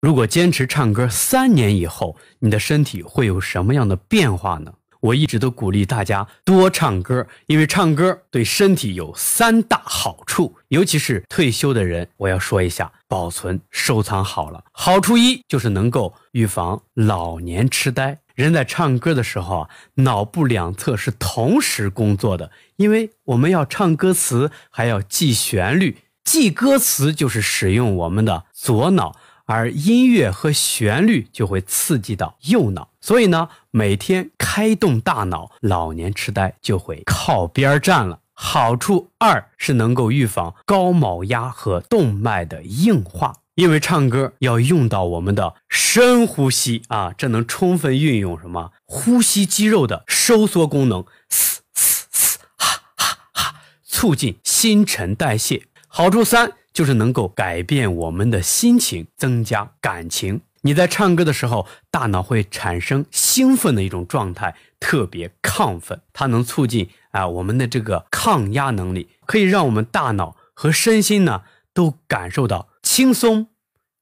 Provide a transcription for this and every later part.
如果坚持唱歌三年以后，你的身体会有什么样的变化呢？我一直都鼓励大家多唱歌，因为唱歌对身体有三大好处。尤其是退休的人，我要说一下，保存收藏好了。好处一就是能够预防老年痴呆。人在唱歌的时候啊，脑部两侧是同时工作的，因为我们要唱歌词，还要记旋律。记歌词就是使用我们的左脑。而音乐和旋律就会刺激到右脑，所以呢，每天开动大脑，老年痴呆就会靠边站了。好处二是能够预防高毛压和动脉的硬化，因为唱歌要用到我们的深呼吸啊，这能充分运用什么呼吸肌肉的收缩功能，嘶嘶嘶，哈哈哈，促进新陈代谢。好处三。就是能够改变我们的心情，增加感情。你在唱歌的时候，大脑会产生兴奋的一种状态，特别亢奋。它能促进啊我们的这个抗压能力，可以让我们大脑和身心呢都感受到轻松、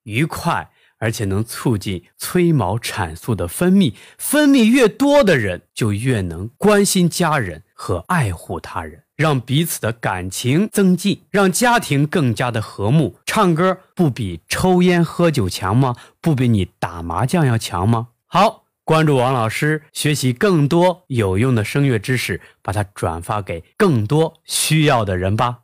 愉快，而且能促进催毛产素的分泌。分泌越多的人，就越能关心家人和爱护他人。让彼此的感情增进，让家庭更加的和睦。唱歌不比抽烟喝酒强吗？不比你打麻将要强吗？好，关注王老师，学习更多有用的声乐知识，把它转发给更多需要的人吧。